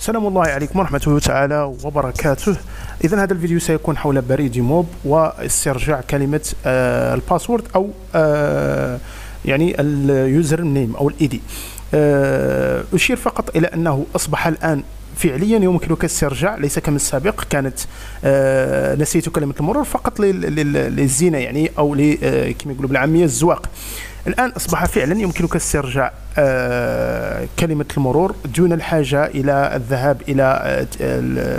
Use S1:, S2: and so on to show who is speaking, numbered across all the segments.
S1: سلام الله عليكم ورحمة تعالى وبركاته. إذا هذا الفيديو سيكون حول بريد موب واسترجاع كلمة آه، ال password أو آه، يعني ال username أو ال ID آه، أشير فقط إلى أنه أصبح الآن فعليا يمكنك استرجاع ليس كما السابق كانت نسيت كلمة المرور فقط للزينة يعني أو كما يقولوا بالعامية الزواق. الآن أصبح فعلا يمكنك استرجاع آه، كلمة المرور دون الحاجة إلى الذهاب إلى آه،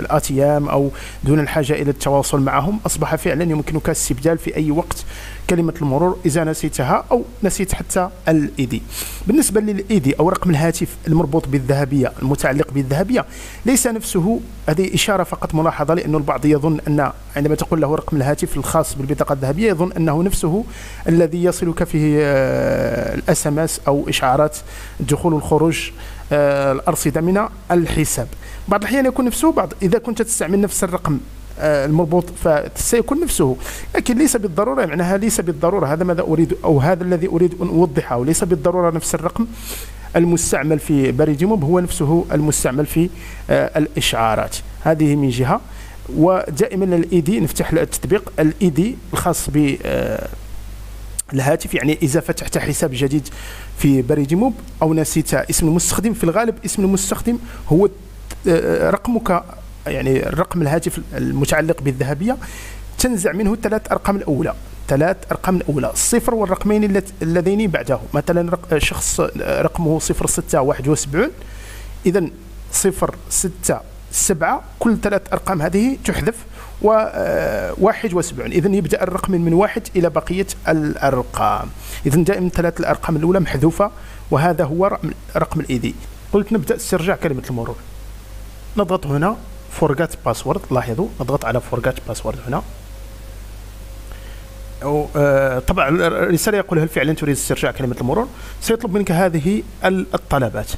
S1: الآتيام أو دون الحاجة إلى التواصل معهم. أصبح فعلا يمكنك استبدال في أي وقت كلمة المرور إذا نسيتها أو نسيت حتى الإيدي. بالنسبة للإيدي أو رقم الهاتف المربوط بالذهبية المتعلق بالذهبية ليس نفسه هذه إشارة فقط ملاحظة لأن البعض يظن أن عندما تقول له رقم الهاتف الخاص بالبطاقة الذهبية يظن أنه نفسه الذي يصلك فيه آه، ال SMS أو إشعارات الدخول والخروج آه، الأرصدة من الحساب. بعض الأحيان يكون نفسه بعض إذا كنت تستعمل نفس الرقم آه، المربوط فسيكون نفسه. لكن ليس بالضرورة معناها ليس بالضرورة. هذا ماذا أريد؟ أو هذا الذي أريد أن أوضحه. ليس بالضرورة نفس الرقم. المستعمل في بريد هو نفسه المستعمل في آه، الإشعارات. هذه من جهة. ودائما ال ID نفتح التطبيق ال ID الخاص ب الهاتف يعني إذا فتحت حساب جديد في بريد موب أو نسيت اسم المستخدم في الغالب اسم المستخدم هو آه، رقمك يعني الرقم الهاتف المتعلق بالذهبية. تنزع منه الثلاث أرقام الأولى ثلاث أرقام الأولى الصفر والرقمين اللذين بعده. مثلا شخص رقمه 0671 اذا 06 7 كل ثلاث أرقام هذه تحذف و71 آه، اذا يبدأ الرقم من واحد إلى بقية الأرقام. اذا دائما ثلاث الأرقام الأولى محذوفة وهذا هو رقم ال ID. قلت نبدأ استرجاع كلمة المرور. نضغط هنا forgot password لاحظوا نضغط على forgot password هنا. أو آه طبعا الرسالة يقول هل فعلا تريد استرجاع كلمة المرور؟ سيطلب منك هذه الطلبات.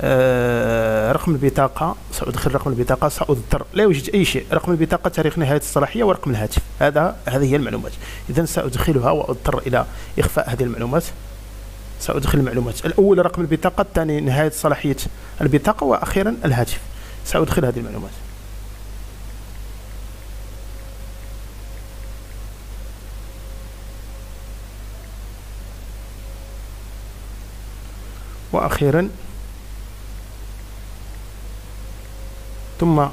S1: رقم البطاقة سأدخل رقم البطاقة سأضطر لا يوجد أي شيء. رقم البطاقة تاريخ نهاية الصلاحية ورقم الهاتف. هذا هذه هي المعلومات. إذا سأدخلها وأضطر إلى إخفاء هذه المعلومات. سأدخل المعلومات. الأول رقم البطاقة الثاني نهاية صلاحية البطاقة وأخيرا الهاتف. سأدخل هذه المعلومات. وأخيرا ثم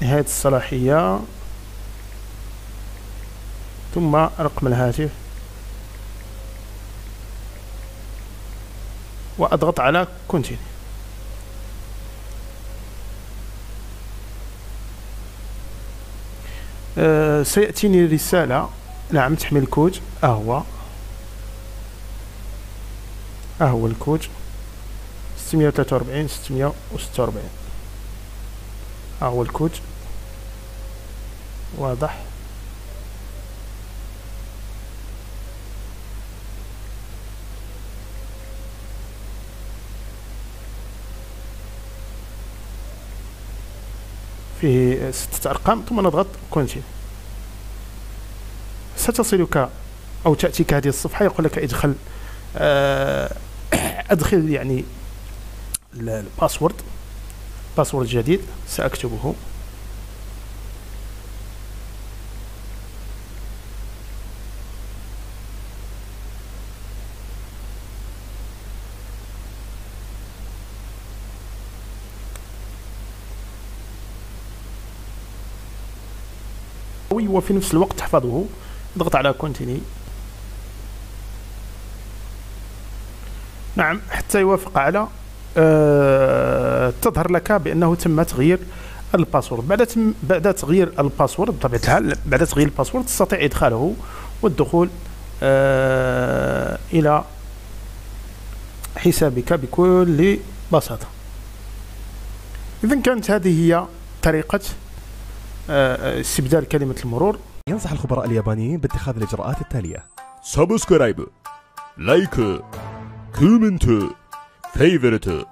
S1: نهاية الصلاحية ثم رقم الهاتف. وأضغط على كونتيني أه سيأتيني رسالة نعم تحمل كود أهو أهو الكود. 643 646 هو الكود واضح. فيه ستة أرقام ثم نضغط كونتي. ستصلك أو تأتيك هذه الصفحة. يقول لك ادخل آه، أدخل يعني الباسورد. باسورد جديد سأكتبه. وفي نفس الوقت تحفظه اضغط على continue نعم حتى يوافق على آه، تظهر لك بأنه تم تغيير ال password. بعد تم بعد تغيير ال password بطبيعة الحال بعد تغيير ال password تستطيع إدخاله والدخول آه إلى حسابك بكل بساطة. اذا كانت هذه هي طريقة آه استبدال كلمة المرور.
S2: ينصح الخبراء اليابانيين باتخاذ الإجراءات التالية.
S3: سبسكرايب لايك كومنت فيفورت